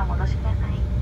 を戻しくさい。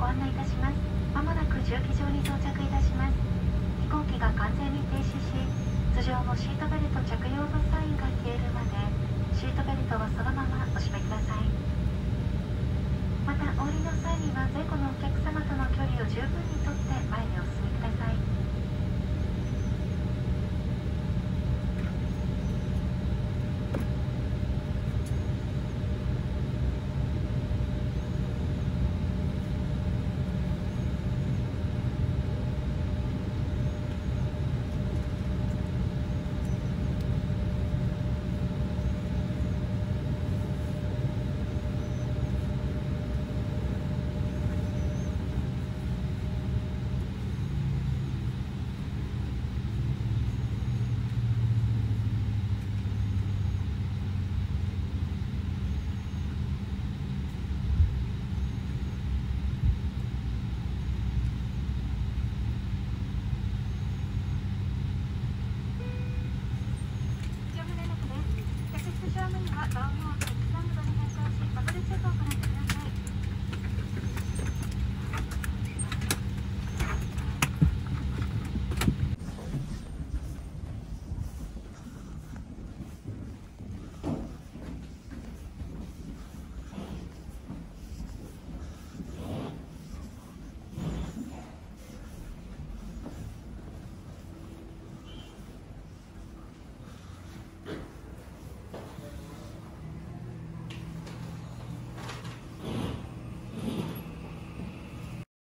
ご案内いたします。まもなく駐機場に到着いたします。飛行機が完全に停止し通常のシートベルト着用のサインが消えるまでシートベルトはそのままお締めください。またお降りの際には前後のお客様との距離を十分にとって前にお進み